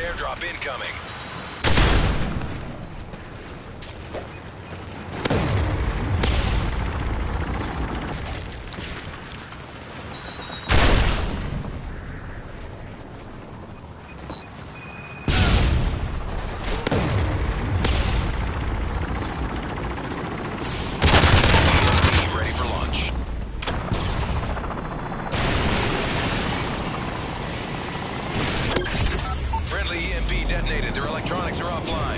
Airdrop incoming. Friendly EMP detonated. Their electronics are offline.